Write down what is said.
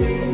see.